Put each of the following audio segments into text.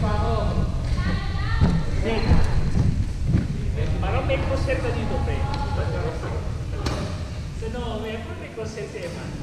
Ma non mi consente di dove? Se no, mi consente di mano.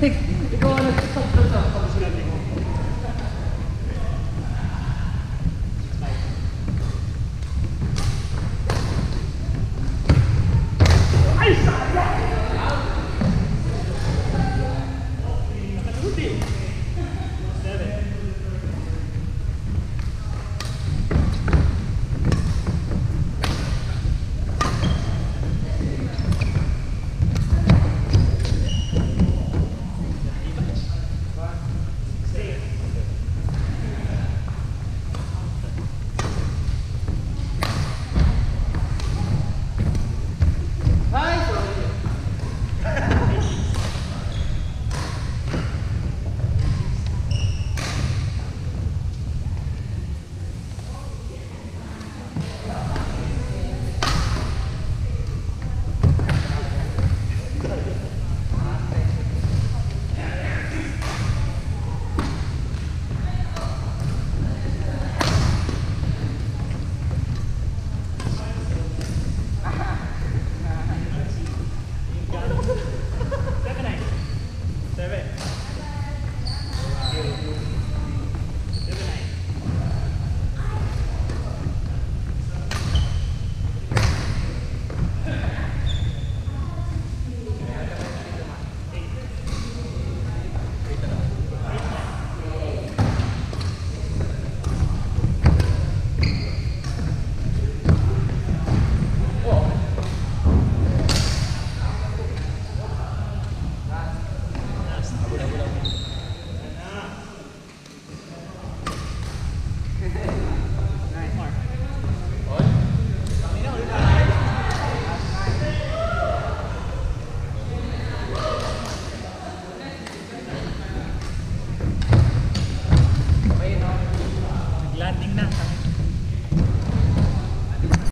big